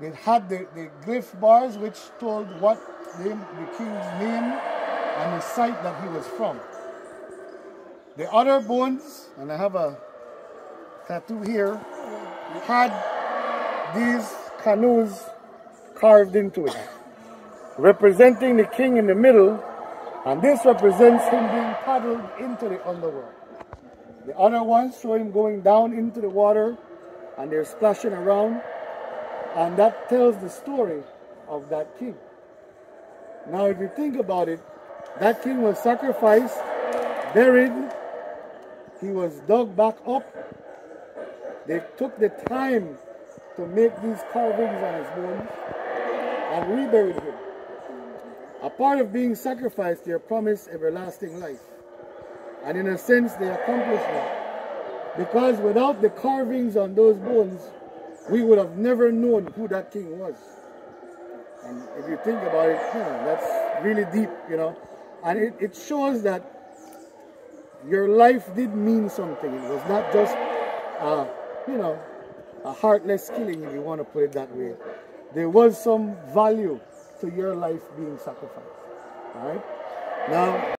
They had the, the glyph bars which told what the, the king's name and the site that he was from. The other bones, and I have a tattoo here, had these canoes carved into it, representing the king in the middle, and this represents him being paddled into the underworld. The other ones show him going down into the water, and they're splashing around, and that tells the story of that king. Now, if you think about it, that king was sacrificed, buried, he was dug back up. They took the time to make these carvings on his bones and reburied him. A part of being sacrificed, they are promised everlasting life. And in a sense, they accomplished that. Because without the carvings on those bones, we would have never known who that king was. And if you think about it, that's really deep, you know. And it, it shows that your life did mean something. It was not just, uh, you know, a heartless killing, if you want to put it that way. There was some value to your life being sacrificed. All right? Now,